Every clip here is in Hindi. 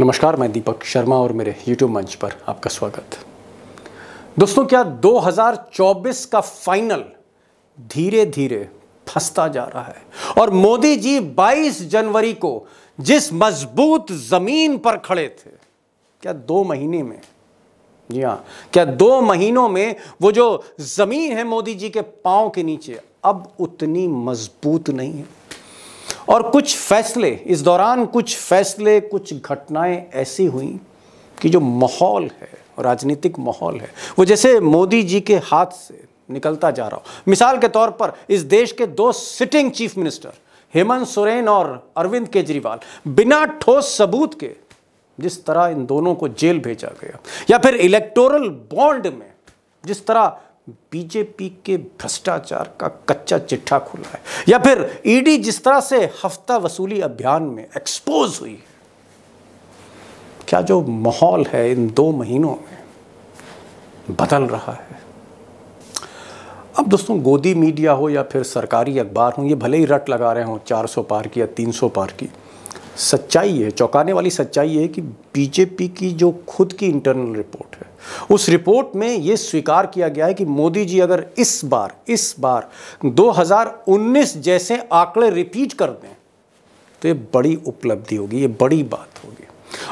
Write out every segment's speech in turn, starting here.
नमस्कार, मैं दीपक शर्मा और मेरे YouTube मंच पर आपका स्वागत। दोस्तों, क्या 2024 का फाइनल धीरे धीरे फंसता जा रहा है? और मोदी जी 22 जनवरी को जिस मज़बूत ज़मीन पर खड़े थे, क्या दो महीने में? जी हाँ क्या दो महीनों में वो जो ज़मीन है मोदी जी के पाँव के नीचे, अब उतनी मज़बूत नहीं है? और कुछ फैसले, इस दौरान कुछ फैसले, कुछ घटनाएँ ऐसी हुई कि जो माहौल है, राजनीतिक माहौल है, वो जैसे मोदी जी के हाथ से निकलता जा रहा हो। मिसाल के तौर पर इस देश के दो sitting chief minister Hemant Soren और अरविंद केजरीवाल, बिना ठोस सबूत के जिस तरह इन दोनों को जेल भेजा गया, या फिर इलेक्टोरल बॉन्ड में जिस तरह बीजेपी के भ्रष्टाचार का कच्चा चिट्ठा खुला है। या फिर ईडी जिस तरह से हफ़्ता वसूली अभियान में एक्सपोज हुई है, क्या जो माहौल है इन दो महीनों में बदल रहा है? अब दोस्तों, गोदी मीडिया हो या फिर सरकारी अखबार हो, ये भले ही रट लगा रहे हो 400 पार की या 300 पार की सच्चाई है, चौंकाने वाली सच्चाई है कि बीजेपी की जो खुद की इंटरनल रिपोर्ट है, उस रिपोर्ट में ये स्वीकार किया गया है कि मोदी जी अगर इस बार इस बार 2019 जैसे आंकड़े रिपीट कर दें तो ये बड़ी उपलब्धि होगी, ये बड़ी बात होगी।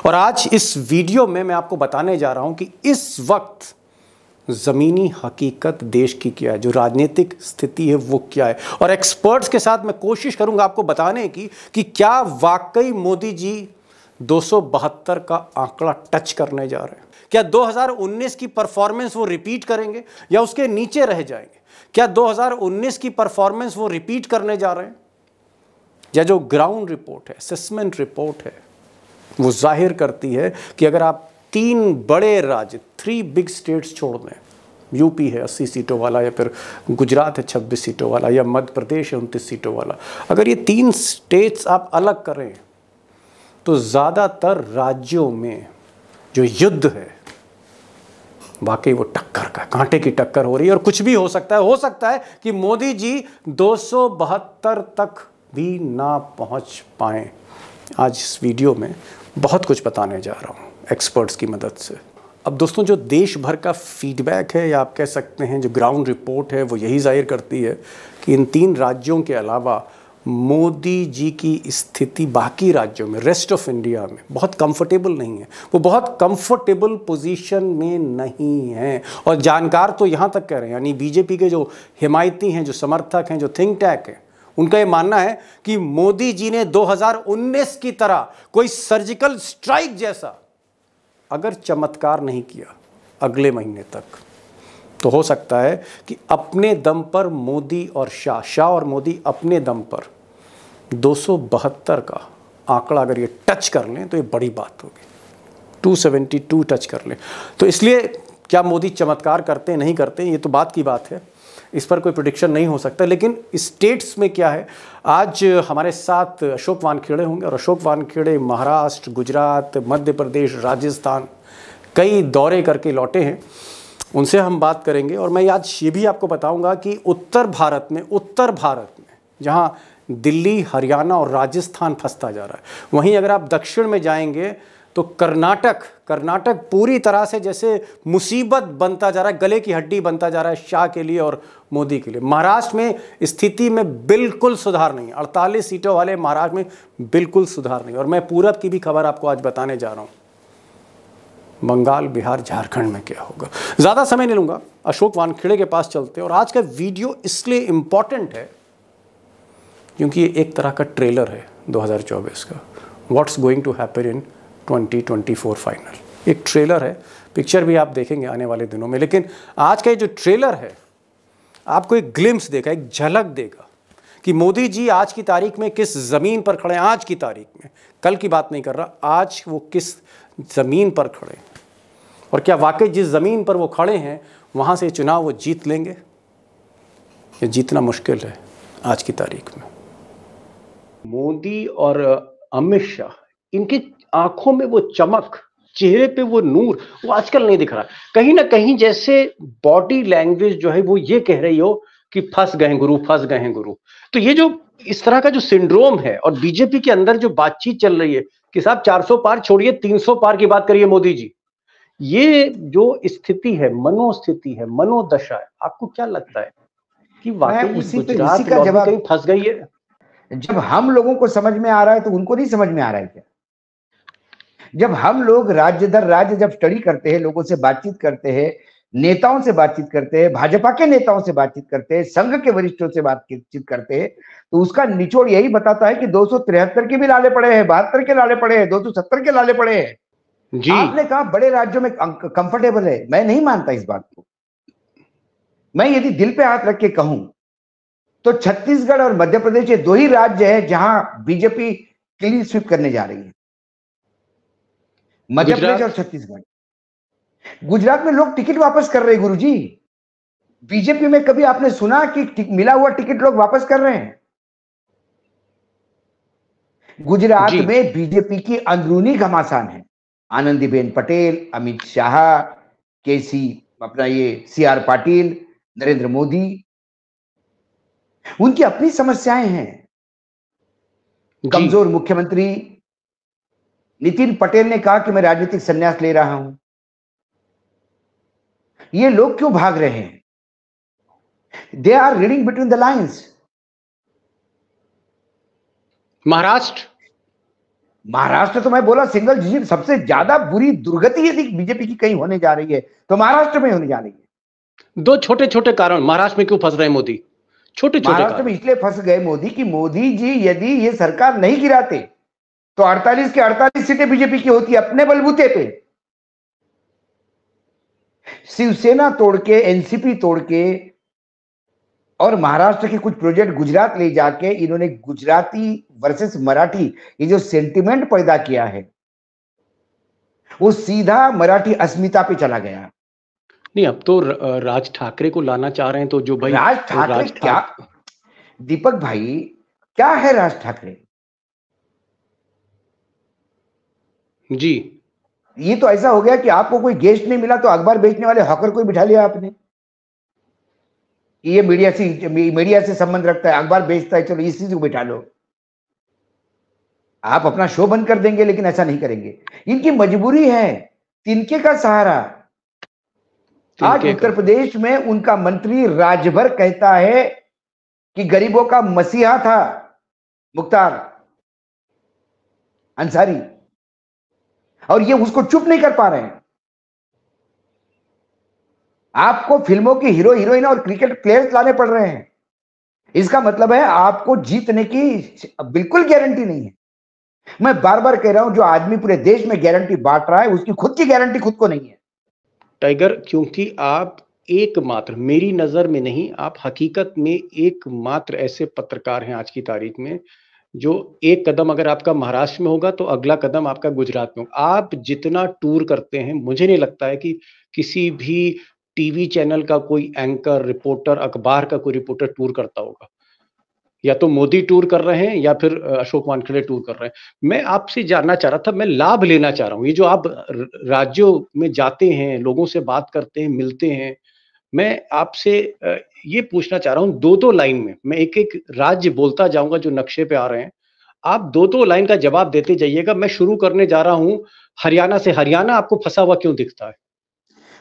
और आज इस वीडियो में मैं आपको बताने जा रहा हूँ कि इस वक्त ज़मीनी हकीकत देश की क्या है? जो राजनीतिक स्थिति है, वो क्या है? और एक्सपर्ट्स के साथ मैं कोशिश करूँगा आपको बताने की कि क्या वाकई मोदी जी दो सौ बहत्तर का आंकड़ा टच करने जा रहे हैं। क्या 2019 की परफॉर्मेंस वो रिपीट करेंगे या उसके नीचे रह जाएँगे? क्या 2019 की परफॉर्मेंस वो रिपीट करने जा रहे हैं? या जो ग्राउंड रिपोर्ट है असेसमेंट रिपोर्ट है, वो ज़ाहिर करती है कि अगर आप तीन बड़े राज्य थ्री बिग स्टेट्स छोड़ दें। यूपी है अस्सी सीटों वाला या फिर गुजरात है छब्बीस सीटों वाला या मध्य प्रदेश है उनतीस सीटों वाला। अगर ये तीन स्टेट्स आप अलग करें तो ज़्यादातर राज्यों में जो युद्ध है, वाकई वो टक्कर का, कांटे की टक्कर हो रही है। और कुछ भी हो सकता है, हो सकता है कि मोदी जी दो सौ बहत्तर तक भी ना पहुँच पाए। आज इस वीडियो में बहुत कुछ बताने जा रहा हूँ। एक्सपर्ट्स की मदद से। अब दोस्तों, जो देश भर का फीडबैक है, या आप कह सकते हैं, जो ग्राउंड रिपोर्ट है, वो यही ज़ाहिर करती है कि इन तीन राज्यों के अलावा मोदी जी की स्थिति बाकी राज्यों में रेस्ट ऑफ़ इंडिया में, बहुत कंफर्टेबल नहीं है। वो बहुत कंफर्टेबल पोजीशन में नहीं है। और जानकार तो यहाँ तक कह रहे हैं, यानी बीजेपी के जो हिमायती हैं, जो समर्थक हैं, जो थिंक टैक हैं, उनका ये मानना है कि मोदी जी ने 2019 की तरह कोई सर्जिकल स्ट्राइक जैसा अगर चमत्कार नहीं किया अगले महीने तक तो हो सकता है कि अपने दम पर मोदी और शाह शाह और मोदी अपने दम पर दो सौ बहत्तर का आंकड़ा अगर ये टच कर लें तो ये बड़ी बात होगी। 272 टच कर लें। तो इसलिए क्या मोदी चमत्कार करते नहीं करते ये तो बात की बात है। इस पर कोई प्रोडिक्शन नहीं हो सकता, लेकिन स्टेट्स में क्या है? आज हमारे साथ अशोक वानखेड़े होंगे और अशोक वानखेड़े महाराष्ट्र, गुजरात, मध्य प्रदेश, राजस्थान, कई दौरे करके लौटे हैं। उनसे हम बात करेंगे और मैं आज ये भी आपको बताऊँगा कि उत्तर भारत में, उत्तर भारत में, जहाँ दिल्ली, हरियाणा और राजस्थान फंसता जा रहा है, वहीं अगर आप दक्षिण में जाएँगे तो कर्नाटक कर्नाटक पूरी तरह से जैसे मुसीबत बनता जा रहा है, गले की हड्डी बनता जा रहा है शाह के लिए और मोदी के लिए। महाराष्ट्र में स्थिति में बिल्कुल सुधार नहीं अड़तालीस सीटों वाले महाराष्ट्र में बिल्कुल सुधार नहीं और मैं पूरब की भी खबर आपको आज बताने जा रहा हूँ। बंगाल, बिहार, झारखंड में क्या होगा? ज़्यादा समय नहीं लूँगा। अशोक वानखेड़े के पास चलते हैं। और आज का वीडियो इसलिए इंपॉर्टेंट है क्योंकि ये एक तरह का ट्रेलर है 2024 का। What's going to happen in 2024 final एक ट्रेलर है। पिक्चर भी आप देखेंगे आने वाले दिनों में। लेकिन आज का ये जो ट्रेलर है आपको एक ग्लिम्स देगा, एक झलक देगा कि मोदी जी आज की तारीख में किस ज़मीन पर खड़े हैं, आज की तारीख में। कल की बात नहीं कर रहा, आज वो किस ज़मीन पर खड़े हैं। और क्या वाकई जिस ज़मीन पर वो खड़े हैं, वहाँ से चुनाव वो जीत लेंगे? ये जीतना मुश्किल है आज की तारीख में। मोदी और अमित शाह, इनकी आँखों में वो चमक चेहरे पे वो नूर वो आजकल नहीं दिख रहा। कहीं ना कहीं जैसे बॉडी लैंग्वेज जो है वो ये कह रही हो कि फंस गए गुरु फंस गए गुरु। तो ये जो इस तरह का जो सिंड्रोम है और बीजेपी के अंदर जो बातचीत चल रही है कि साहब 400 पार छोड़िए 300 पार की बात करिए मोदी जी। ये जो स्थिति है मनोस्थिति है मनोदशा है आपको क्या लगता है कि वाकई उसी गुजरात का जवाब कहीं फंस गई है? जब हम लोगों को समझ में आ रहा है तो उनको नहीं समझ में आ रहा है क्या? जब हम लोग राज्य दर राज्य जब स्टडी करते हैं लोगों से बातचीत करते हैं नेताओं से बातचीत करते हैं भाजपा के नेताओं से बातचीत करते हैं संघ के वरिष्ठों से बातचीत करते हैं तो उसका निचोड़ यही बताता है कि दो सौ तिहत्तर के भी लाले पड़े हैं बहत्तर के लाले पड़े हैं दो सौ सत्तर के लाले पड़े हैं। जी। आपने कहा बड़े राज्यों में कंफर्टेबल है मैं नहीं मानता इस बात को। मैं यदि दिल पे हाथ रख के कहूँ तो छत्तीसगढ़ और मध्य प्रदेश ये दो ही राज्य है जहाँ बीजेपी क्लीन स्वीप करने जा रही है। मध्य प्रदेश और छत्तीसगढ़। गुजरात में लोग टिकट वापस कर रहे हैं गुरुजी। बीजेपी में कभी आपने सुना कि मिला हुआ टिकट लोग वापस कर रहे हैं? गुजरात में बीजेपी की अंदरूनी घमासान है। आनंदीबेन पटेल अमित शाह केसी अपना ये सी आर पाटिल नरेंद्र मोदी उनकी अपनी समस्याएँ हैं। कमज़ोर मुख्यमंत्री नितिन पटेल ने कहा कि मैं राजनीतिक संन्यास ले रहा हूँ। ये लोग क्यों भाग रहे हैं? They are reading between the lines Maharashtra. Maharashtra तो मैं बोला सिंगल डिजिट सबसे ज़्यादा बुरी दुर्गति यदि बीजेपी की कहीं होने जा रही है तो महाराष्ट्र में होने जा रही है। दो छोटे छोटे कारण महाराष्ट्र में क्यों फंस रहे मोदी? छोटे छोटे महाराष्ट्र में इसलिए फंस गए मोदी कि मोदी जी यदि ये सरकार नहीं गिराते तो 48 के 48 सीटें बीजेपी की होती है अपने बलबूते पे। शिवसेना तोड़ के एनसीपी तोड़ के और महाराष्ट्र के कुछ प्रोजेक्ट गुजरात ले जाके इन्होंने गुजराती वर्सेस मराठी ये जो सेंटिमेंट पैदा किया है वो सीधा मराठी अस्मिता पे चला गया। नहीं अब तो राज ठाकरे को लाना चाह रहे हैं तो जो भाई राज ठाकरे क्या? दीपक भाई क्या है राज ठाकरे? जी। ये तो ऐसा हो गया कि आपको कोई गेस्ट नहीं मिला तो अखबार बेचने वाले हॉकर को बिठा लिया आपने। ये मीडिया से मीडिया से संबंध रखता है अखबार बेचता है चलो इस चीज़ को बिठा लो। आप अपना शो बंद कर देंगे लेकिन ऐसा नहीं करेंगे। इनकी मजबूरी है तिनके का सहारा। आज उत्तर प्रदेश में उनका मंत्री राजभर कहता है कि गरीबों का मसीहा था मुख्तार अंसारी। और ये उसको चुप नहीं कर पा रहे हैं। आपको फ़िल्मों की हीरो, हीरोइन और क्रिकेट प्लेयर्स लाने पड़ रहे हैं। इसका मतलब है आपको जीतने की बिल्कुल गारंटी नहीं है। मैं बार बार कह रहा हूँ, जो आदमी पूरे देश में गारंटी बांट रहा है, उसकी खुद की गारंटी खुद को नहीं है। टाइगर, क्योंकि आप एकमात्र, मेरी नज़र में नहीं, आप हकीकत में एकमात्र ऐसे पत्रकार हैं आज की तारीख में जो एक कदम अगर आपका महाराष्ट्र में होगा तो अगला कदम आपका गुजरात में होगा। आप जितना टूर करते हैं, मुझे नहीं लगता है कि किसी भी टीवी चैनल का कोई एंकर, रिपोर्टर, अखबार का कोई रिपोर्टर टूर करता होगा। या तो मोदी टूर कर रहे हैं, या फिर अशोक वानखेड़े टूर कर रहे हैं। मैं आपसे जानना चाह रहा था, मैं लाभ लेना चाह रहा हूँ। ये जो आप राज्यों में जाते हैं, लोगों से बात करते हैं, मिलते हैं, मैं आपसे ये पूछना चाह रहा हूँ दो दो लाइन में मैं एक एक राज्य बोलता जाऊँगा जो नक्शे पे आ रहे हैं। आप दो दो लाइन का जवाब देते जाइएगा मैं शुरू करने जा रहा हूँ हरियाणा से। हरियाणा आपको फंसा हुआ क्यों दिखता है?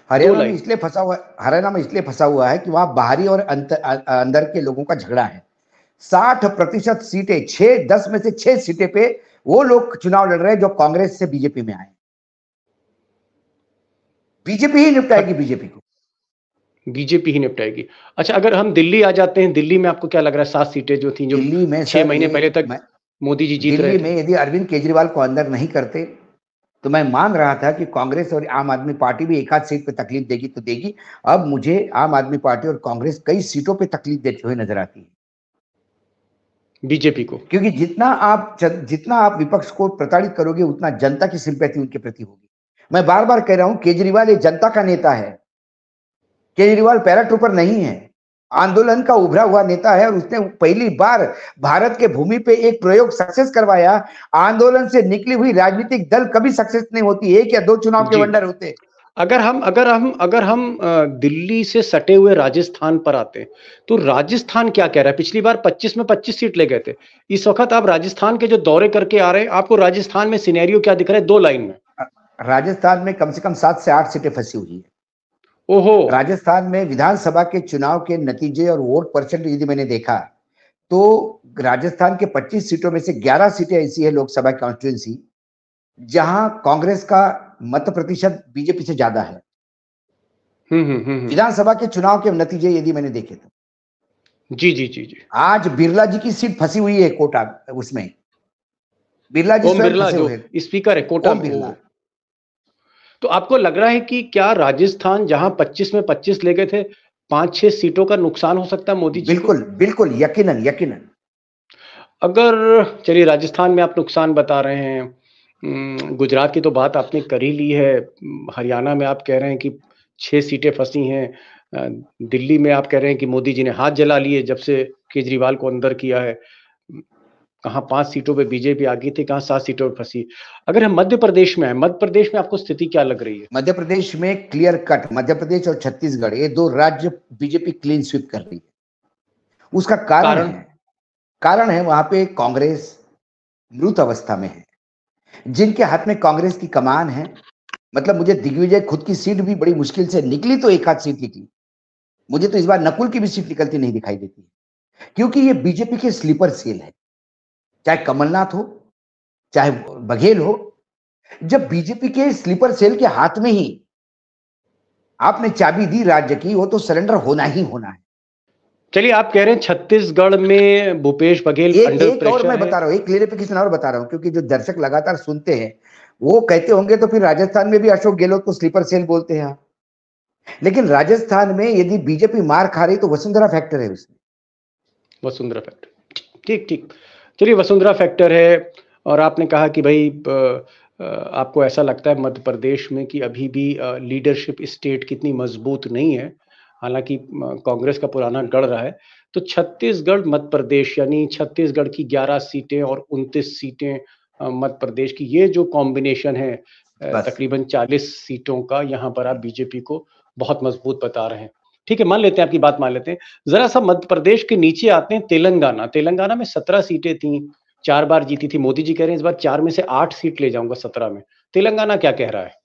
हरियाणा में इसलिए फंसा हुआ हरियाणा में इसलिए फंसा हुआ है कि वहाँ बाहरी और अंदर के लोगों का झगड़ा है। साठ प्रतिशत सीटें छह दस में से छह सीटें पे वो लोग चुनाव लड़ रहे हैं जो कांग्रेस से बीजेपी में आए। बीजेपी ही निपटाएगी बीजेपी को। बीजेपी ही निपटाएगी। अच्छा अगर हम दिल्ली आ जाते हैं दिल्ली में आपको क्या लग रहा है? सात सीटें जो थी जो दिल्ली में छह महीने पहले तक मोदी जी जीत रहे में यदि अरविंद केजरीवाल को अंदर नहीं करते तो मैं मान रहा था कि कांग्रेस और आम आदमी पार्टी भी एक आध सीट पे तकलीफ़ देगी तो देगी। अब मुझे आम आदमी पार्टी और कांग्रेस कई सीटों पे तकलीफ़ देते हुए नज़र आती है। बीजेपी को। क्योंकि जितना आप जितना आप विपक्ष को प्रताड़ित करोगे उतना जनता की सिंपैथी उनके प्रति होगी। मैं बार बार कह रहा हूँ केजरीवाल ये जनता का नेता है। केजरीवाल पैराट्रूपर नहीं है। आंदोलन का उभरा हुआ नेता है और उसने पहली बार भारत के भूमि पे एक प्रयोग सक्सेस करवाया। आंदोलन से निकली हुई राजनीतिक दल कभी सक्सेस नहीं होती। एक या दो चुनाव के वंडर होते। अगर हम अगर हम अगर हम दिल्ली से सटे हुए राजस्थान पर आते तो राजस्थान क्या कह रहा है? पिछली बार 25 में 25 सीट ले गए थे। इस वक्त आप राजस्थान के जो दौरे करके आ रहे हैं आपको राजस्थान में सिनेरियो क्या दिख रहा है? दो लाइन में। राजस्थान में कम से कम सात से आठ सीटें फंसी हुई है। ओहो। राजस्थान में विधानसभा के चुनाव के नतीजे और वोट परसेंट यदि मैंने देखा तो राजस्थान के 25 सीटों में से 11 सीटें ऐसी है लोकसभा कॉन्स्टिट्यूंसी जहाँ कांग्रेस का मत प्रतिशत बीजेपी से ज़्यादा है। हम्म, हम्म, हम्म, विधानसभा के चुनाव के नतीजे यदि मैंने देखे तो। जी जी जी जी। आज बिरला जी की सीट फंसी हुई है कोटा उसमें। बिरला जी बिरला जो स्पीकर है कोटा बिरला। तो आपको लग रहा है कि क्या राजस्थान जहाँ 25 में 25 ले गए थे पाँच छह सीटों का नुकसान हो सकता है मोदी जी बिल्कुल बिल्कुल यकीनन यकीनन। अगर चलिए राजस्थान में आप नुकसान बता रहे हैं गुजरात की तो बात आपने कर ही ली है हरियाणा में आप कह रहे हैं कि छह सीटें फंसी हैं दिल्ली में आप कह रहे हैं कि मोदी जी ने हाथ जला लिए जब से केजरीवाल को अंदर किया है। कहाँ पाँच सीटों पे बीजेपी आ गई थी कहाँ सात सीटों पे फंसी। अगर हम मध्य प्रदेश में है मध्य प्रदेश में आपको स्थिति क्या लग रही है? मध्य प्रदेश में क्लियर कट मध्य प्रदेश और छत्तीसगढ़ ये दो राज्य बीजेपी क्लीन स्वीप कर रही है। उसका कारण, कारण? है कारण है वहाँ पे कांग्रेस मृत अवस्था में है। जिनके हाथ में कांग्रेस की कमान है मतलब मुझे दिग्विजय खुद की सीट भी बड़ी मुश्किल से निकली तो एक हाथ सीट निकली। मुझे तो इस बार नकुल की भी सीट निकलती नहीं दिखाई देती क्योंकि ये बीजेपी के स्लीपर सेल है। चाहे कमलनाथ हो चाहे बघेल हो जब बीजेपी के स्लीपर सेल के हाथ में ही आपने चाबी दी राज्य की वो तो सरेंडर होना ही होना है। चलिए आप कह रहे हैं छत्तीसगढ़ में भूपेश बघेल एक, एक और मैं बता रहा हूँ एक क्लियरिफिकेशन और बता रहा हूँ क्योंकि जो दर्शक लगातार सुनते हैं वो कहते होंगे तो फिर राजस्थान में भी अशोक गहलोत को स्लीपर सेल बोलते हैं। लेकिन राजस्थान में यदि बीजेपी मार खा रही तो वसुंधरा फैक्टर है उसमें। वसुंधरा फैक्टर। ठीक ठीक। चलिए वसुंधरा फैक्टर है और आपने कहा कि भाई आपको ऐसा लगता है मध्य प्रदेश में कि अभी भी लीडरशिप स्टेट कितनी मज़बूत नहीं है। हालाँकि कांग्रेस का पुराना गढ़ रहा है। तो छत्तीसगढ़ मध्य प्रदेश यानी छत्तीसगढ़ की 11 सीटें और 29 सीटें मध्य प्रदेश की ये जो कॉम्बिनेशन है तकरीबन 40 सीटों का यहाँ पर आप बीजेपी को बहुत मज़बूत बता रहे हैं। ठीक है, मान लेते हैं, आपकी बात मान लेते हैं। जरा सा मध्य प्रदेश के नीचे आते हैं, तेलंगाना। तेलंगाना में सत्रह सीटें थी, चार बार जीती थी मोदी जी, कह रहे हैं इस बार चार में से आठ सीट ले जाऊँगा सत्रह में। तेलंगाना क्या कह रहा है?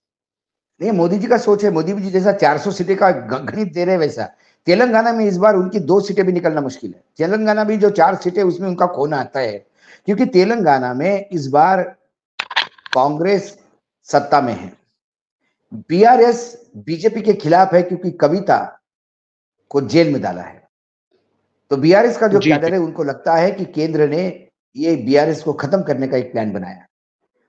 नहीं, मोदी जी का सोच है, मोदी जी जैसा 400 सीटें का गणित दे रहे वैसा। तेलंगाना में इस बार उनकी दो सीटें भी निकलना मुश्किल है। तेलंगाना भी जो चार सीटें, उसमें उनका खोना आता है, क्योंकि तेलंगाना में इस बार कांग्रेस सत्ता में है। बीआरएस, बीजेपी के खिलाफ है, क्योंकि कविता को जेल में डाला है। तो बीआरएस का जो कैडर है उनको लगता है कि केंद्र ने ये बीआरएस को खत्म करने का एक प्लान बनाया।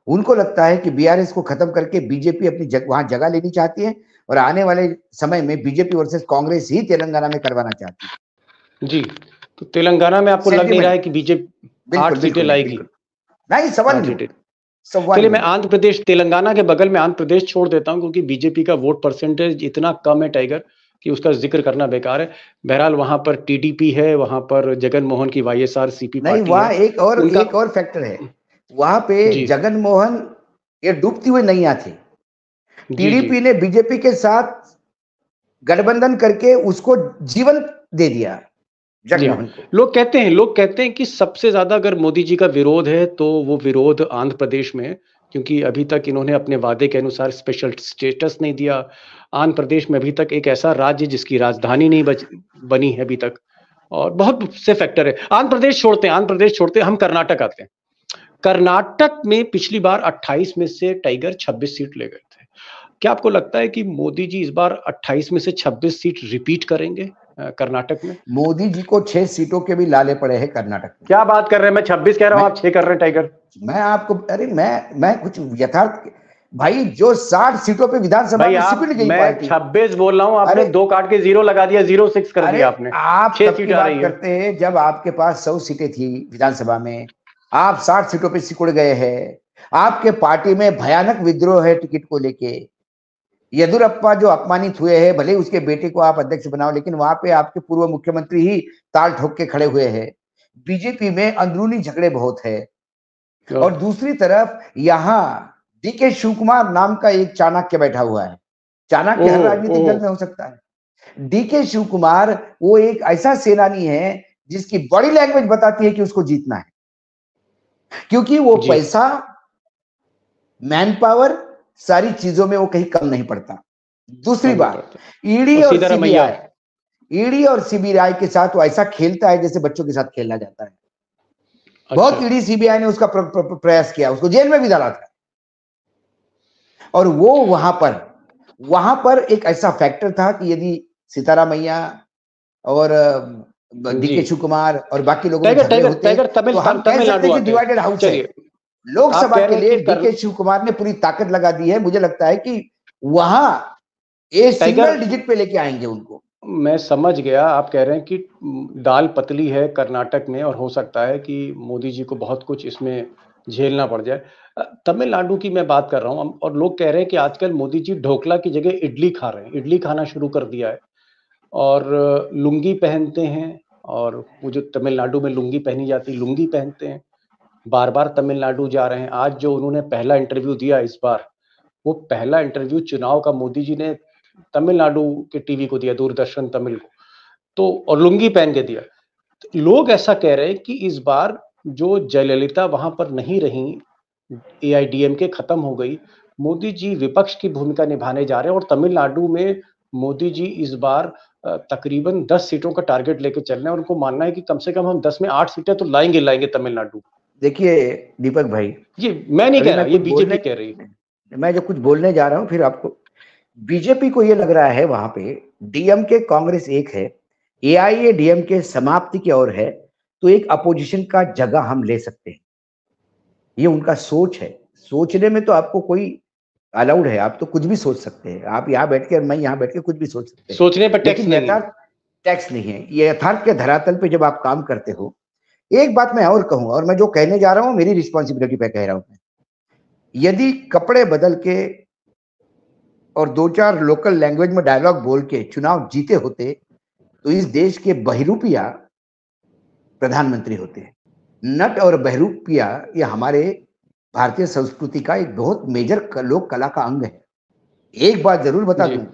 उनको लगता है कि बीआरएस को खत्म करके बीजेपी अपनी जग, वहाँ जगह लेनी चाहती है और आने वाले समय में बीजेपी वर्सेस कांग्रेस ही तेलंगाना में करवाना चाहती है। जी तो तेलंगाना में आपको लग नहीं रहा है कि बीजेपी आठ सीटें लाएगी? नहीं सवाल चलिए मैं आंध्र प्रदेश तेलंगाना के बगल में आंध्र प्रदेश छोड़ देता हूँ क्योंकि बीजेपी का वोट परसेंटेज इतना कम है टाइगर कि उसका ज़िक्र करना बेकार है। बहरहाल वहाँ पर टीडीपी है वहाँ पर जगन मोहन की वाईएसआर सीपी नहीं वहाँ एक और एक और फैक्टर है। वहाँ पे जगन मोहन ये डूबती हुई नहीं आती टीडीपी ने बीजेपी के साथ गठबंधन करके उसको जीवन दे दिया लोग कहते हैं लोग कहते हैं कि सबसे ज़्यादा अगर मोदी जी का विरोध है तो वो विरोध आंध्र प्रदेश में है क्योंकि अभी तक इन्होंने अपने वादे के अनुसार स्पेशल स्टेटस नहीं दिया। आंध्र प्रदेश में अभी तक एक ऐसा राज्य जिसकी राजधानी नहीं बच, बनी है अभी तक। और बहुत से फैक्टर है। आंध्र प्रदेश छोड़ते हैं आंध्र प्रदेश छोड़ते हैं हम कर्नाटक आते हैं। कर्नाटक में पिछली बार 28 में से टाइगर 26 सीट ले गए थे। क्या आपको लगता है कि मोदी जी इस बार 28 में से 26 सीट रिपीट करेंगे कर्नाटक में? मोदी जी को छह सीटों के भी लाले पड़े हैं कर्नाटक में। क्या बात कर रहे हैं? मैं 26 कह रहा हूँ आप छह कर रहे हैं टाइगर। मैं आपको अरे मैं मैं कुछ यथार्थ भाई जो साठ सीटों पे विधानसभा में सिकुड़ गई मैं छब्बीस बोल रहा हूँ आपने दो काट के ज़ीरो लगा दिया ज़ीरो सिक्स कर दिया आपने। आप छह सीट आ रही करते हैं जब आपके पास सौ सीटें थी विधानसभा में आप साठ सीटों पे सिकुड़ गए हैं आपके पार्टी में भयानक विद्रोह है टिकट को लेके। यदुरप्पा जो अपमानित हुए हैं भले उसके बेटे को आप अध्यक्ष बनाओ लेकिन वहाँ पे आपके पूर्व मुख्यमंत्री ही ताल ठोक के खड़े हुए हैं। बीजेपी में अंदरूनी झगड़े बहुत हाँ। और दूसरी तरफ़ यहाँ डी के शिव कुमार नाम का एक चाणक्य बैठा हुआ है। चाणक्य हर राजनीतिक दल में हो सकता है। डी के शिव कुमार वो एक ऐसा सेनानी है जिसकी बॉडी लैंग्वेज बताती है कि उसको जीतना है। क्योंकि वो पैसा मैन पावर सारी चीज़ों में वो कहीं कम नहीं पड़ता। दूसरी बात ईडी और सीबीआई ईडी और सीबीआई के साथ वो ऐसा खेलता है जैसे बच्चों के साथ खेलना जाता है। अच्छा। बहुत ईडी सीबीआई ने उसका प्र, प्र, प्र, प्रयास किया उसको जेल में भी डाला था। और वो वहाँ पर वहाँ पर एक ऐसा फैक्टर था कि यदि सितारा मैया और डी के शिव कुमार और बाकी लोगों तो डिवाइडेड हाउस है लोकसभा के लिए डी के शिव कुमार ने पूरी ताकत लगा दी है। मुझे लगता है कि वहाँ सिंगल डिजिट पे लेके आएँगे उनको। मैं समझ गया। आप कह रहे हैं कि दाल पतली है कर्नाटक में और हो सकता है कि मोदी जी को बहुत कुछ इसमें झेलना पड़ जाए। तमिलनाडु की मैं बात कर रहा हूँ, और लोग कह रहे हैं कि आजकल मोदी जी ढोकला की जगह इडली खा रहे हैं, इडली खाना शुरू कर दिया है। और लुंगी पहनते हैं, और वो जो तमिलनाडु में लुंगी पहनी जाती है लुंगी पहनते हैं। बार बार तमिलनाडु जा रहे हैं। आज जो उन्होंने पहला इंटरव्यू दिया इस बार, वो पहला इंटरव्यू चुनाव का मोदी जी ने तमिलनाडु के टीवी को दिया, दूरदर्शन तमिल को। तो और लुंगी पहन के दिया। लोग ऐसा कह रहे हैं कि इस बार जो जयललिता वहाँ पर नहीं रही ए के खत्म हो गई मोदी जी विपक्ष की भूमिका निभाने जा रहे हैं और तमिलनाडु में मोदी जी इस बार तकरीबन दस सीटों का टारगेट लेके चल रहे हैं और उनको मानना है कि कम से कम हम दस में आठ सीटें तो लाएँगे लाएँगे तमिलनाडु। देखिए दीपक भाई जी मैं नहीं कह रहा ये बीजेपी कह रही है। मैं जो कुछ बोलने जा रहा हूँ फिर आपको बीजेपी को ये लग रहा है वहाँ पे डीएमके कांग्रेस एक है एआईए डीएमके समाप्ति की ओर है तो एक अपोजिशन का जगह हम ले सकते हैं। ये उनका सोच है। सोचने में तो आपको कोई अलाउड है आप तो कुछ भी सोच सकते हैं। आप यहाँ बैठ के मैं यहाँ बैठ के कुछ भी सोच सकते हैं। सोचने पर टैक्स नहीं टैक्स नहीं है। ये यथार्थ के धरातल पे जब आप काम करते हो एक बात मैं और कहूँगा और मैं जो कहने जा रहा हूँ मेरी रिस्पॉन्सिबिलिटी पे कह रहा हूँ यदि कपड़े बदल के और दो चार लोकल लैंग्वेज में डायलॉग बोल के चुनाव जीते होते तो इस देश के बहरूपिया प्रधानमंत्री होते हैं। नट और बहरूपिया ये हमारे भारतीय संस्कृति का एक बहुत मेजर लोक कला का अंग है। एक बात ज़रूर बता दूँ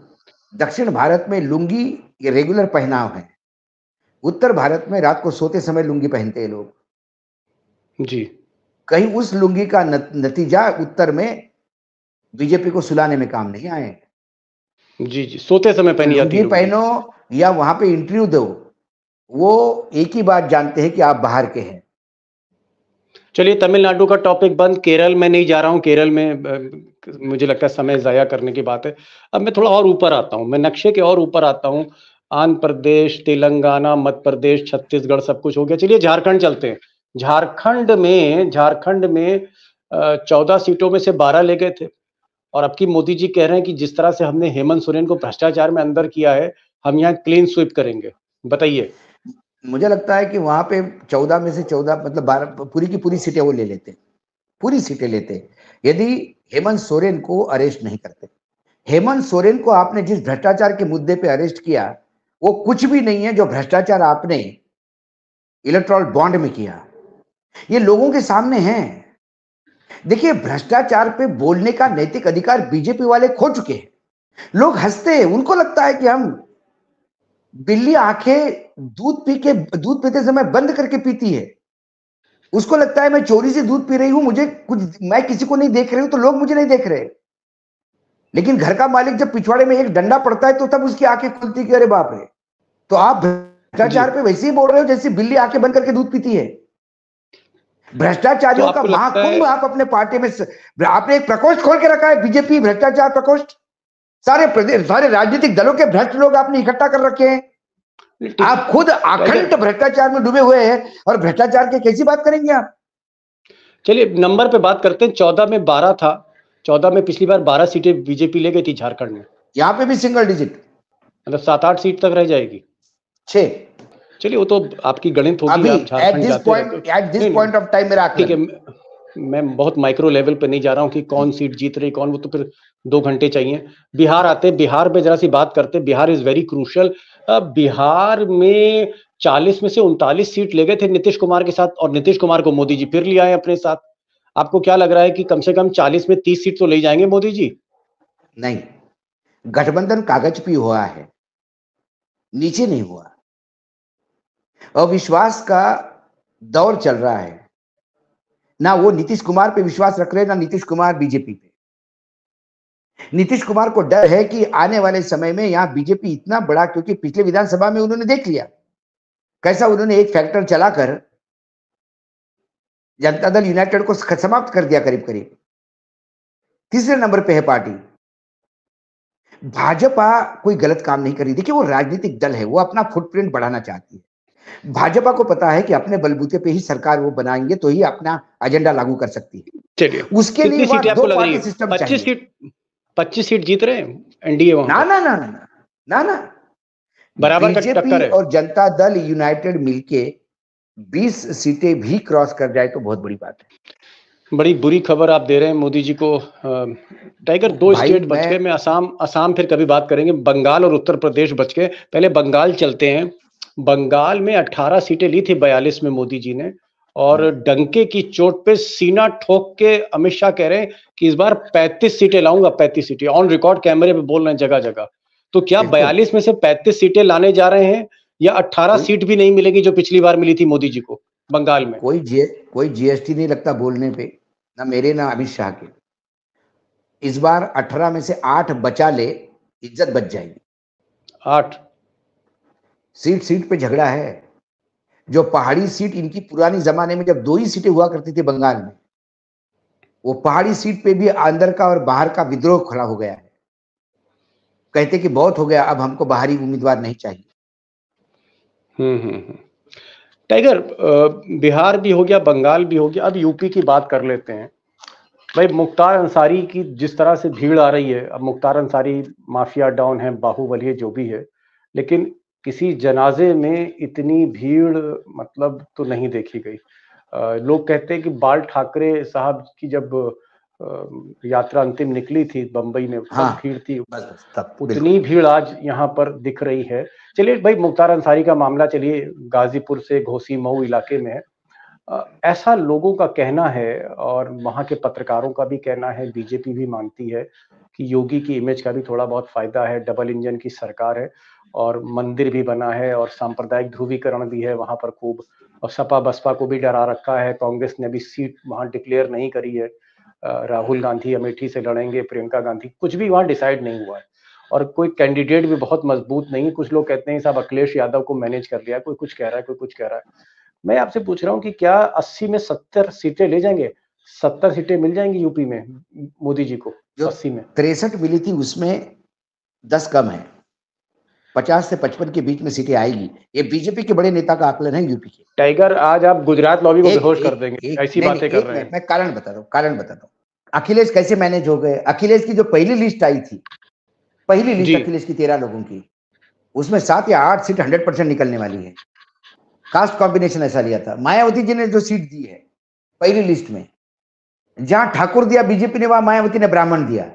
दक्षिण भारत में लुंगी ये रेगुलर पहनाव है। उत्तर भारत में रात को सोते समय लुंगी पहनते हैं लोग। जी। कहीं उस लुंगी का नतीजा उत्तर में बीजेपी को सुलाने में काम नहीं आए। जी जी। सोते समय पहनी जाती है पहनो या वहाँ पे इंटरव्यू दो। वो एक ही बात जानते हैं कि आप बाहर के हैं। चलिए, तमिलनाडु का टॉपिक बंद। केरल में नहीं जा रहा हूँ। केरल में मुझे लगता है समय ज़ाया करने की बात है। अब मैं थोड़ा और ऊपर आता हूँ। मैं नक्शे के और ऊपर आता हूँ। आंध्र प्रदेश, तेलंगाना, मध्य प्रदेश, छत्तीसगढ़ सब कुछ हो गया। चलिए, झारखंड चलते हैं। झारखंड में झारखंड में चौदह सीटों में से बारह ले गए थे। और अब की मोदी जी कह रहे हैं कि जिस तरह से हमने हेमंत सोरेन को भ्रष्टाचार में अंदर किया है, हम यहाँ क्लीन स्वीप करेंगे। बताइए। मुझे लगता है कि वहाँ पे चौदह में से चौदह मतलब बारह, पूरी की पूरी सीटें वो ले लेते पूरी सीटें लेते यदि हेमंत सोरेन को अरेस्ट नहीं करते, हेमंत सोरेन को आपने जिस भ्रष्टाचार के मुद्दे पे अरेस्ट किया, वो कुछ भी नहीं है जो भ्रष्टाचार आपने इलेक्ट्रॉल बॉन्ड में किया। ये लोगों के सामने है। देखिए, भ्रष्टाचार पे बोलने का नैतिक अधिकार बीजेपी वाले खो चुके हैं। लोग हँसते हैं। उनको लगता है कि हम बिल्ली आँखें दूध पी के दूध पीते समय बंद करके पीती है। उसको लगता है मैं चोरी से दूध पी रही हूँ मुझे कुछ मैं किसी को नहीं देख रही हूँ तो लोग मुझे नहीं देख रहे। लेकिन घर का मालिक जब पिछवाड़े में एक डंडा पड़ता है तो तब उसकी आँखें खुलती कि अरे बाप रे! तो आप भ्रष्टाचार पे वैसे ही बोल रहे हो जैसे बिल्ली आँखें बंद करके दूध पीती है। भ्रष्टाचारियों तो का महाकुंभ आप अपने पार्टी में आपने एक प्रकोष्ठ खोल के रखा है बीजेपी भ्रष्टाचार प्रकोष्ठ। सारे सारे राजनीतिक दलों के भ्रष्ट लोग आपने इकट्ठा कर रखे हैं। आप खुद अखंड भ्रष्टाचार में डूबे हुए हैं और भ्रष्टाचार की कैसी बात करेंगे आप? चलिए नंबर पे बात करते हैं। चौदह में बारह था। चौदह में पिछली बार बारह सीटें बीजेपी ले गई थी झारखंड में। यहाँ पे भी सिंगल डिजिट। मतलब सात आठ सीट तक रह जाएगी। छह। चलिए वो तो आपकी गणित होगी पॉइंट ऑफ़ टाइम मेरा ठीक है मैं बहुत माइक्रो लेवल पे नहीं जा रहा हूँ कि कौन सीट जीत रही कौन वो तो फिर दो घंटे चाहिए। बिहार आते बिहार में जरा सी बात करते Bihar is very crucial Bihar में चालीस में से उनतालीस सीट ले गए थे नीतीश कुमार के साथ और नीतीश कुमार को मोदी जी फिर लिया है अपने साथ। आपको क्या लग रहा है कि कम से कम चालीस में तीस सीट तो ले जाएँगे मोदी जी? नहीं, गठबंधन कागज़ भी हुआ है, नीचे नहीं हुआ। अविश्वास का दौर चल रहा है। ना वो नीतीश कुमार पे विश्वास रख रहे ना नीतीश कुमार बीजेपी पे। नीतीश कुमार को डर है कि आने वाले समय में यहाँ बीजेपी इतना बड़ा क्योंकि पिछले विधानसभा में उन्होंने देख लिया। कैसा उन्होंने एक फैक्टर चलाकर जनता दल यूनाइटेड को समाप्त कर दिया करीब करीब तीसरे नंबर पे है पार्टी। भाजपा कोई गलत काम नहीं कर रही। देखिए वो राजनीतिक दल है वो अपना फुटप्रिंट बढ़ाना चाहती है। भाजपा को पता है कि अपने बलबूते पे ही सरकार वो बनाएँगे तो ही अपना एजेंडा लागू कर सकती है। चलिए उसके लिए रही पच्चीस सीट पच्चीस सीट जीत रहे हैं एनडीए ना ना ना ना ना ना बराबर बीजेपी और जनता दल यूनाइटेड मिलके 20 सीटें भी क्रॉस कर जाए तो बहुत बड़ी बात है। बड़ी बुरी खबर आप दे रहे हैं मोदी जी को। टाइगर दो स्टेट बच गए मैं असम असम फिर कभी बात करेंगे। बंगाल और उत्तर प्रदेश बच गए। पहले बंगाल चलते हैं। बंगाल में 18 सीटें ली थी 42 में मोदी जी ने। और डंके की चोट पे सीना ठोक के अमित शाह कह रहे हैं कि इस बार 35 सीटें लाऊँगा 35 सीटें। ऑन रिकॉर्ड कैमरे पे बोल रहे हैं जगह जगह तो क्या 42 में से 35 सीटें लाने जा रहे हैं या 18 सीट भी नहीं मिलेगी जो पिछली बार मिली थी मोदी जी को बंगाल में? कोई जी कोई जीएसटी नहीं लगता बोलने पे ना मेरे ना अमित शाह के। इस बार अठारह में से आठ बचा ले इज़्ज़त बच जाएगी। आठ। सीट सीट पे झगड़ा है। जो पहाड़ी सीट इनकी पुरानी जमाने में जब दो ही सीटें हुआ करती थी बंगाल में वो पहाड़ी सीट पे भी अंदर का और बाहर का विद्रोह खड़ा हो गया है। कहते कि बहुत हो गया अब हमको बाहरी उम्मीदवार नहीं चाहिए। हम्म हम्म, हम्म। टाइगर बिहार भी हो गया बंगाल भी हो गया अब यूपी की बात कर लेते हैं। भाई मुख्तार अंसारी की जिस तरह से भीड़ आ रही है अब मुख्तार अंसारी माफिया डाउन है बाहुबली है जो भी है लेकिन किसी जनाजे में इतनी भीड़ मतलब तो नहीं देखी गई। लोग कहते हैं कि बाल ठाकरे साहब की जब यात्रा अंतिम निकली थी बंबई में हाँ, भीड़ थी उतनी भीड़ आज यहाँ पर दिख रही है। चलिए भाई मुख्तार अंसारी का मामला चलिए गाजीपुर से घोसी मऊ इलाके में है। ऐसा लोगों का कहना है और वहाँ के पत्रकारों का भी कहना है, बीजेपी भी मानती है कि योगी की इमेज का भी थोड़ा बहुत फ़ायदा है डबल इंजन की सरकार है और मंदिर भी बना है और सांप्रदायिक ध्रुवीकरण भी है वहाँ पर खूब और सपा बसपा को भी डरा रखा है, कांग्रेस ने अभी सीट वहाँ डिक्लेयर नहीं करी है। राहुल गांधी अमेठी से लड़ेंगे, प्रियंका गांधी, कुछ भी वहाँ डिसाइड नहीं हुआ है और कोई कैंडिडेट भी बहुत मज़बूत नहीं कुछ लोग कहते हैं, साहब, अखिलेश यादव को मैनेज कर लिया कोई कुछ कह रहा है, कोई कुछ कह रहा है। मैं आपसे पूछ रहा हूँ कि क्या 80 में 70 सीटें ले जाएँगे? 70 सीटें मिल जाएँगी यूपी में मोदी जी को जो अस्सी में? तिरसठ मिली थी उसमें दस कम है। पचास से पचपन के बीच में सीटें आएगी। ये बीजेपी के बड़े नेता का आकलन है यूपी के। टाइगर आज आप गुजरात लॉबी को बेहोश कर देंगे। ऐसी बातें कर रहे हैं। मैं कारण बता दू कारण बता दू अखिलेश कैसे मैनेज हो गए? अखिलेश की जो पहली लिस्ट आई थी पहली लिस्ट अखिलेश की तेरह लोगों की उसमें सात या आठ सीट हंड्रेड परसेंट निकलने वाली है। कास्ट कॉम्बिनेशन ऐसा लिया था। मायावती जी ने जो सीट दी है पहली लिस्ट में जहाँ ठाकुर दिया बीजेपी ने वहाँ मायावती ने ब्राह्मण दिया।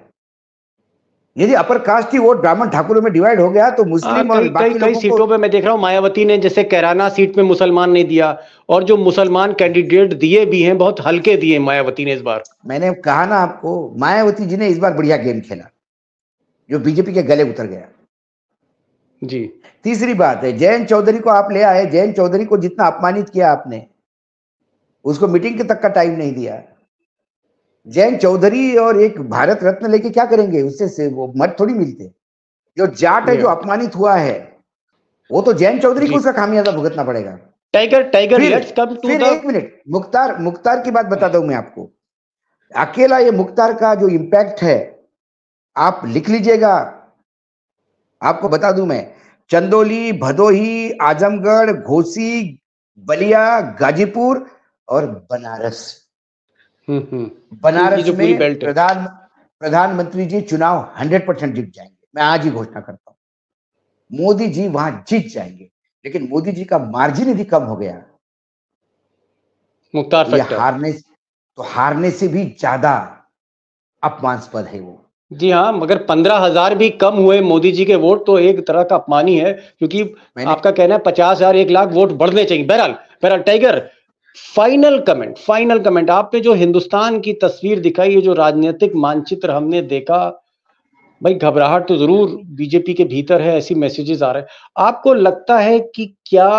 यदि अपर कास्ट की वोट ब्राह्मण ठाकुरों में डिवाइड हो गया तो मुस्लिम और बाकी कई सीटों पे मैं देख रहा हूँ मायावती ने जैसे कैराना सीट में मुसलमान नहीं दिया और जो मुसलमान कैंडिडेट दिए भी हैं बहुत हल्के दिए मायावती ने इस बार। मैंने कहा ना आपको मायावती जी ने इस बार बढ़िया गेम खेला जो बीजेपी के गले उतर गया। जी। तीसरी बात है जयंत चौधरी को आप ले आए जयंत चौधरी को जितना अपमानित किया आपने उसको मीटिंग के तक का टाइम नहीं दिया। जयंत चौधरी और एक भारत रत्न लेके क्या करेंगे? उससे से वो मत थोड़ी मिलते। जो जाट है जो। अपमानित हुआ है वो तो जयंत चौधरी को उसका खामियाजा भुगतना पड़ेगा। Tiger tiger let's come to फिर एक मिनट मुख्तार मुख्तार की बात बता दू मैं आपको। अकेला ये मुख्तार का जो इम्पैक्ट है आप लिख लीजिएगा। आपको बता दूँ मैं चंदोली भदोही आजमगढ़ घोसी बलिया गाजीपुर और बनारस। हम्म, हम्म। बनारस में प्रधान प्रधानमंत्री जी चुनाव 100 परसेंट जीत जाएँगे। मैं आज ही घोषणा करता हूँ। मोदी जी वहाँ जीत जाएँगे लेकिन मोदी जी का मार्जिन यदि कम हो गया मुख्तार हारने तो हारने से भी ज़्यादा अपमानस्पद है वो। जी हाँ मगर पंद्रह हज़ार भी कम हुए मोदी जी के वोट तो एक तरह का अपमान ही है क्योंकि आपका कहना है पचास हज़ार एक लाख वोट बढ़ने चाहिए। बहरहाल बहरहाल tiger final comment final comment. आपने जो हिंदुस्तान की तस्वीर दिखाई है जो राजनीतिक मानचित्र हमने देखा भाई घबराहट तो ज़रूर बीजेपी के भीतर है ऐसी मैसेजेस आ रहे हैं। आपको लगता है कि क्या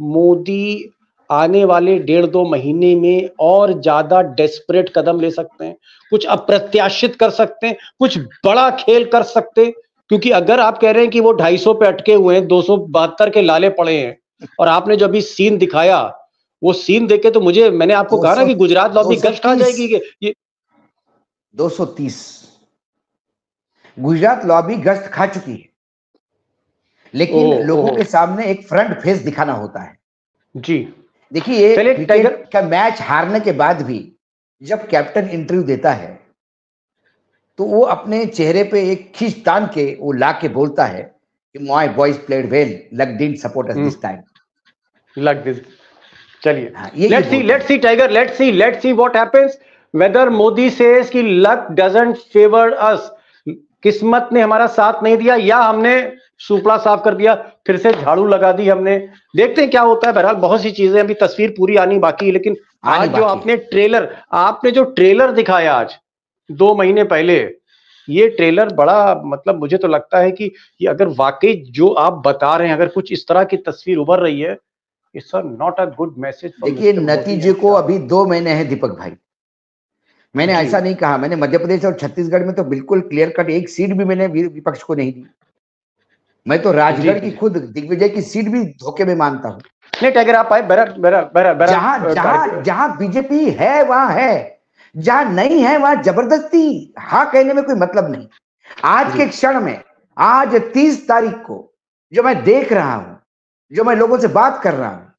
मोदी आने वाले डेढ़ दो महीने में और ज़्यादा डेस्परेट कदम ले सकते हैं कुछ अप्रत्याशित कर सकते हैं कुछ बड़ा खेल कर सकते हैं। क्योंकि अगर आप कह रहे हैं कि वो 250 पे अटके हुए हैं दो सौ बहत्तर के लाले पड़े हैं और आपने जो अभी सीन दिखाया वो सीन देखे तो मुझे मैंने आपको कहा ना कि गुजरात लॉबी गश्त आ जाएगी ये 230 गुजरात लॉबी गश्त खा चुकी है। लेकिन ओ, लोगों ओ, के सामने एक फ्रंट फेस दिखाना होता है। जी। देखिए क्रिकेट का मैच हारने के बाद भी जब कैप्टन इंटरव्यू देता है तो वो अपने चेहरे पे एक खींच तान के वो ला के बोलता है कि my boys played well luck didn't support us this time luck this चलिए। Let's see let's see tiger let's see let's see what happens whether Modi says कि लक डजंट फेवर अस किस्मत ने हमारा साथ नहीं दिया या हमने सुपड़ा साफ़ कर दिया फिर से झाड़ू लगा दी हमने। देखते हैं क्या होता है बहरहाल बहुत सी चीज़ें अभी तस्वीर पूरी आनी बाकी है लेकिन आज जो आपने ट्रेलर आपने जो ट्रेलर दिखाया आज दो महीने पहले ये ट्रेलर बड़ा मतलब मुझे तो लगता है कि ये अगर वाकई जो आप बता रहे हैं अगर कुछ इस तरह की तस्वीर उभर रही है it's not a good message देखिए नतीजे को अभी दो महीने हैं दीपक भाई। मैंने ऐसा नहीं कहा मैंने मध्य प्रदेश और छत्तीसगढ़ में तो बिल्कुल क्लियर कट एक सीट भी मैंने विपक्ष को नहीं दी। मैं तो राजगढ़ की खुद दिग्विजय की सीट भी धोखे में मानता हूँ। नहीं अगर आप आए बरा बरा बरा बरा जहाँ जहाँ जहाँ बीजेपी है वहाँ है। जहाँ नहीं है वहाँ ज़बरदस्ती हाँ कहने में कोई मतलब नहीं। आज के क्षण में आज तीस तारीख को जो मैं देख रहा हूँ जो मैं लोगों से बात कर रहा हूँ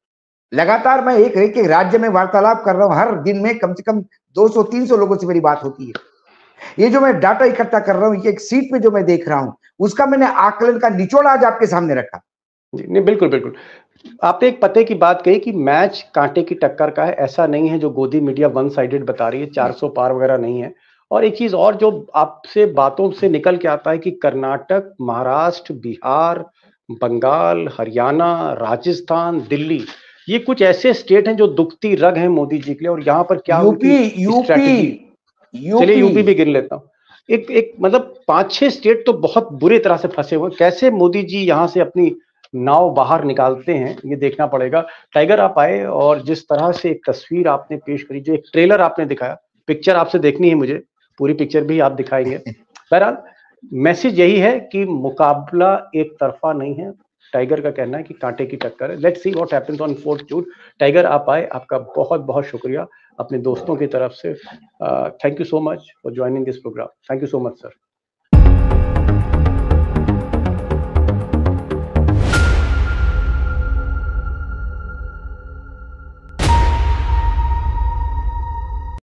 लगातार मैं एक एक राज्य में वार्तालाप कर रहा हूँ हर दिन में कम से कम 200-300 लोगों से मेरी बात होती है। ये जो मैं डाटा इकट्ठा कर रहा हूँ एक सीट पे जो मैं देख रहा हूँ उसका मैंने आकलन का निचोड़ आज आपके सामने रखा। जी नहीं बिल्कुल बिल्कुल। आपने एक पते की बात कही कि मैच कांटे की टक्कर का है ऐसा नहीं है जो गोदी मीडिया वन साइडेड बता रही है 400 पार वगैरह नहीं है। और एक चीज़ और जो आपसे बातों से निकल के आता है कि कर्नाटक महाराष्ट्र बिहार बंगाल हरियाणा राजस्थान दिल्ली ये कुछ ऐसे स्टेट हैं जो दुखती रग हैं मोदी जी के लिए और यहाँ पर क्या यूपी यूपी। चलिए यूपी भी गिन लेता हूँ। एक एक मतलब पाँच छह स्टेट तो बहुत बुरी तरह से फंसे हुए कैसे मोदी जी यहाँ से अपनी नाव बाहर निकालते हैं ये देखना पड़ेगा। टाइगर आप आए और जिस तरह से एक तस्वीर आपने पेश करी जो एक ट्रेलर आपने दिखाया पिक्चर आपसे देखनी है मुझे पूरी पिक्चर भी आप दिखाएँगे। बहरहाल मैसेज यही है कि मुकाबला एक तरफा नहीं है टाइगर का कहना है कि कांटे की टक्कर है। Let's see what happens on fourth June tiger आप आए, आपका बहुत बहुत शुक्रिया। अपने दोस्तों की तरफ़ से thank you so much for joining this programme thank you so much sir